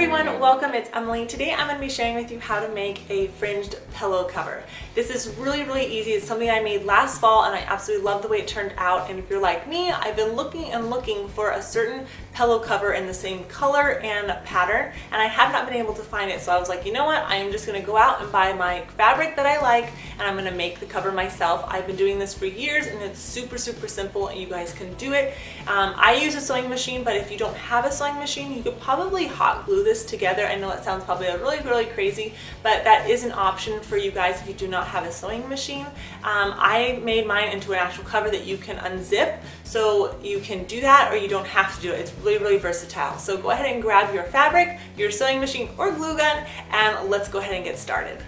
everyone, welcome. It's Emily. Today I'm going to be sharing with you how to make a fringed pillow cover. This is really, really easy. It's something I made last fall and I absolutely love the way it turned out. And if you're like me, I've been looking and looking for a certain pillow cover in the same color and pattern and I have not been able to find it. So I was like, you know what? I am just going to go out and buy my fabric that I like and I'm going to make the cover myself. I've been doing this for years and it's super, super simple and you guys can do it. Um, I use a sewing machine, but if you don't have a sewing machine, you could probably hot glue this together. I know that sounds probably really, really crazy, but that is an option for you guys if you do not have a sewing machine. Um, I made mine into an actual cover that you can unzip, so you can do that or you don't have to do it. It's really, really versatile. So go ahead and grab your fabric, your sewing machine or glue gun, and let's go ahead and get started.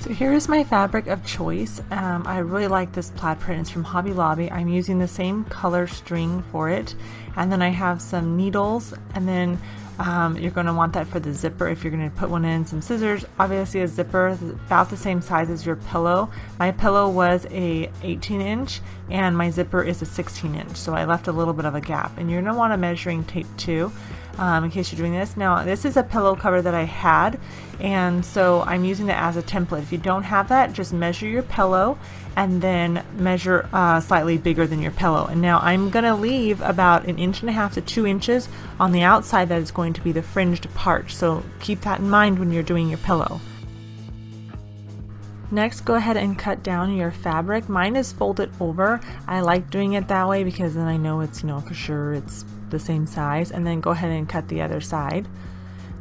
So here is my fabric of choice. Um, I really like this plaid print. It's from Hobby Lobby. I'm using the same color string for it. And then I have some needles and then um, you're going to want that for the zipper if you're going to put one in. Some scissors, obviously a zipper about the same size as your pillow. My pillow was a 18 inch and my zipper is a 16 inch. So I left a little bit of a gap. And you're going to want a measuring tape too um, in case you're doing this. Now this is a pillow cover that I had and so I'm using that as a template. If you don't have that, just measure your pillow and then measure uh, slightly bigger than your pillow. And now I'm going to leave about an inch and a half to two inches on the outside that is going to be the fringed part. So keep that in mind when you're doing your pillow. Next, go ahead and cut down your fabric. Mine is folded over. I like doing it that way because then I know it's, you know, for sure it's the same size. And then go ahead and cut the other side.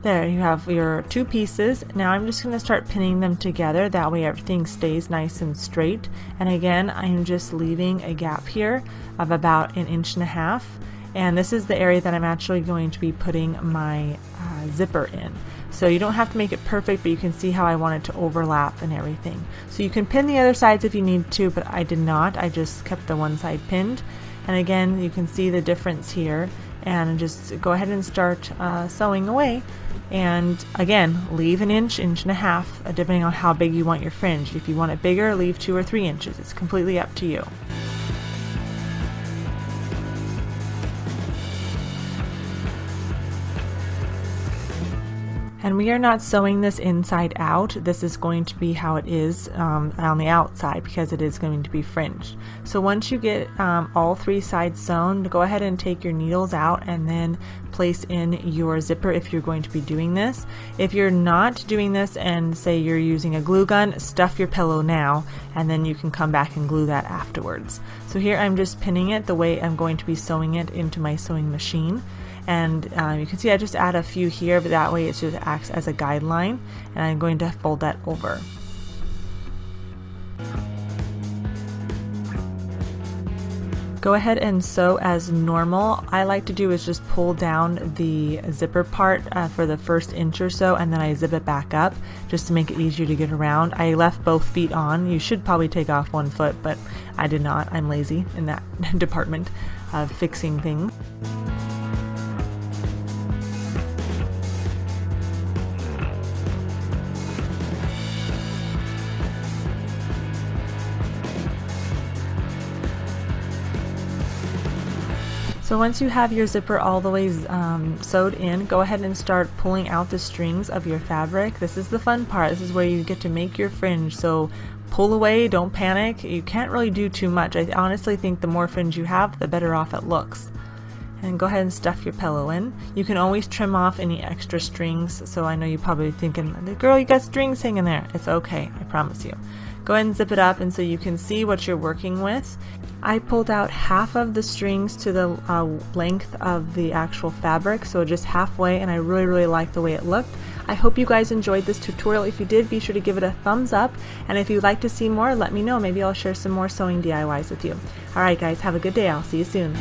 There, you have your two pieces. Now I'm just going to start pinning them together. That way everything stays nice and straight. And again, I'm just leaving a gap here of about an inch and a half. And this is the area that I'm actually going to be putting my uh, zipper in. So you don't have to make it perfect, but you can see how I want it to overlap and everything. So you can pin the other sides if you need to, but I did not. I just kept the one side pinned. And again, you can see the difference here. And just go ahead and start uh, sewing away. And again, leave an inch, inch and a half, uh, depending on how big you want your fringe. If you want it bigger, leave two or three inches. It's completely up to you. And we are not sewing this inside out. This is going to be how it is um, on the outside because it is going to be fringed. So once you get um, all three sides sewn, go ahead and take your needles out and then place in your zipper if you're going to be doing this. If you're not doing this and say you're using a glue gun, stuff your pillow now and then you can come back and glue that afterwards. So here I'm just pinning it the way I'm going to be sewing it into my sewing machine and um, you can see I just add a few here but that way it just acts as a guideline and I'm going to fold that over. Go ahead and sew as normal. I like to do is just pull down the zipper part uh, for the first inch or so and then I zip it back up just to make it easier to get around. I left both feet on. You should probably take off one foot but I did not. I'm lazy in that department of fixing things. So once you have your zipper all the way um, sewed in, go ahead and start pulling out the strings of your fabric. This is the fun part. This is where you get to make your fringe. So pull away, don't panic. You can't really do too much. I honestly think the more fringe you have, the better off it looks. And go ahead and stuff your pillow in. You can always trim off any extra strings. So I know you're probably thinking, girl, you got strings hanging there. It's okay, I promise you. Go ahead and zip it up and so you can see what you're working with. I pulled out half of the strings to the uh, length of the actual fabric, so just halfway, and I really, really like the way it looked. I hope you guys enjoyed this tutorial. If you did, be sure to give it a thumbs up, and if you'd like to see more, let me know. Maybe I'll share some more sewing DIYs with you. Alright guys, have a good day. I'll see you soon.